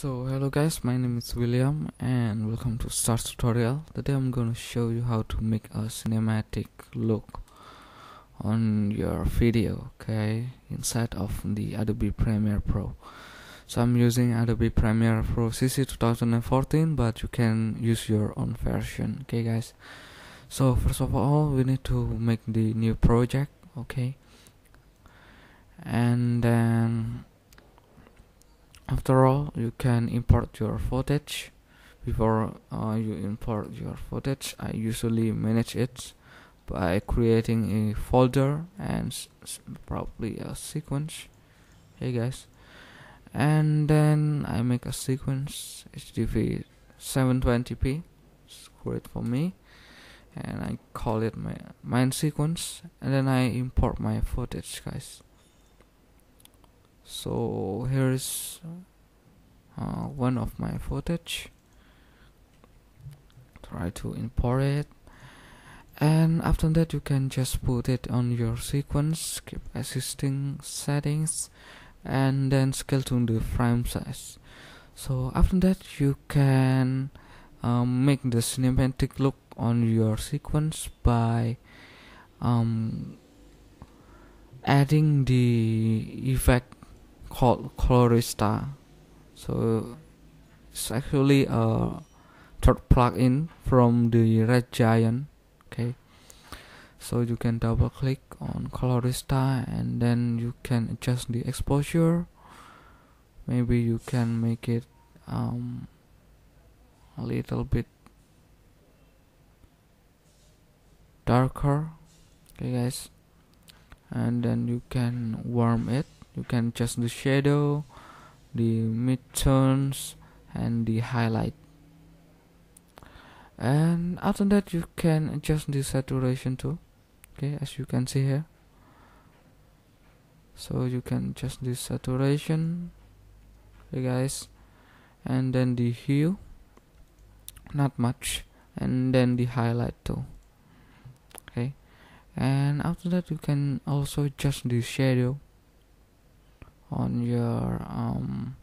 So hello guys, my name is William and welcome to Stars tutorial. Today I'm gonna show you how to make a cinematic look on your video, okay, inside of the Adobe Premiere Pro. So I'm using Adobe Premiere Pro CC 2014, but you can use your own version, okay guys. So first of all, we need to make the new project, okay, and then after all you can import your footage. Before uh, you import your footage I usually manage it by creating a folder and probably a sequence. Hey guys. And then I make a sequence HDV 720p it's great for me. And I call it my main sequence. And then I import my footage guys so here is uh, one of my footage. Try to import it. And after that you can just put it on your sequence keep existing settings and then scale to the frame size. So after that you can um, make the cinematic look on your sequence by um, adding the effect Colorista. So it's actually a third plugin from the Red Giant. Okay, so you can double click on Colorista and then you can adjust the exposure. Maybe you can make it um, a little bit darker. Okay, guys, and then you can warm it you can adjust the shadow the midtones and the highlight. And after that you can adjust the saturation too. Okay as you can see here. So you can adjust the saturation. Okay guys. And then the hue. Not much. And then the highlight too. Okay. And after that you can also adjust the shadow on your um,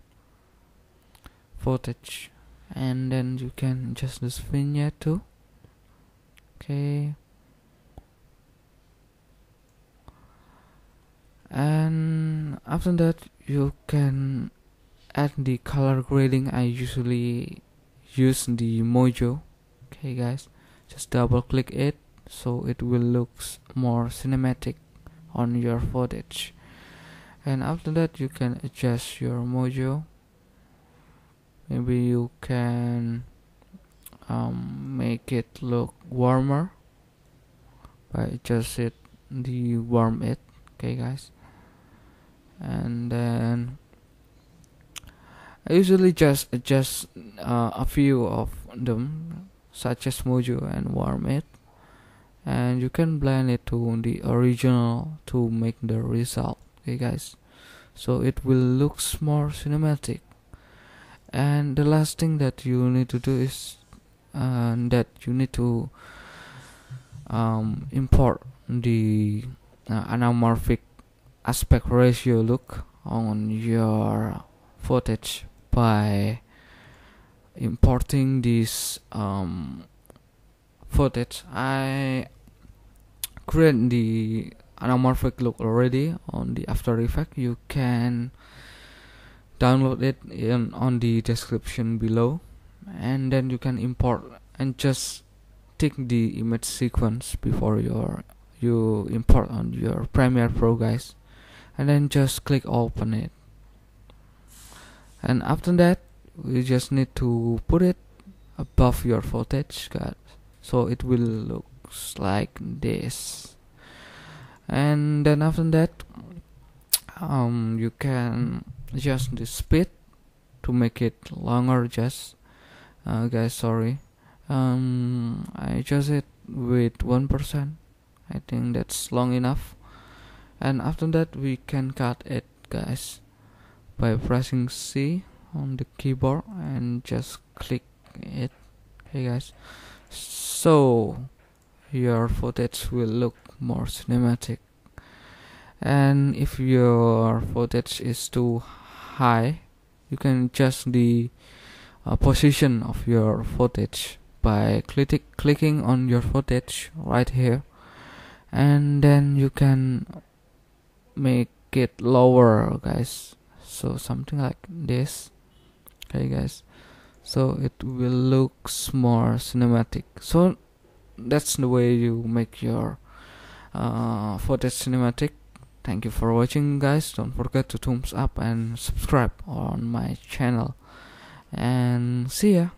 footage. And then you can adjust this vignette too. Okay. And after that you can add the color grading. I usually use the Mojo. Okay guys. Just double click it so it will look more cinematic on your footage and after that you can adjust your mojo maybe you can um, make it look warmer by adjust it the warm it okay guys? And then I usually just adjust uh, a few of them such as mojo and warm it. And you can blend it to the original to make the result okay guys. So it will looks more cinematic. And the last thing that you need to do is uh, that you need to um, import the uh, anamorphic aspect ratio look on your footage by importing this um, footage. I create the anamorphic look already on the After Effects. You can download it in on the description below. And then you can import and just take the image sequence before your you import on your Premiere Pro guys. And then just click open it. And after that you just need to put it above your footage guys. So it will look like this and then after that um, you can adjust the speed to make it longer just uh, guys sorry. Um, I adjust it with 1% I think that's long enough. And after that we can cut it guys by pressing C on the keyboard and just click it. Okay guys. So your footage will look more cinematic. And if your footage is too high you can adjust the uh, position of your footage by click clicking on your footage right here. And then you can make it lower guys. So something like this. Okay guys. So it will look more cinematic. So that's the way you make your uh, footage cinematic thank you for watching guys. Don't forget to thumbs up and subscribe on my channel. And see ya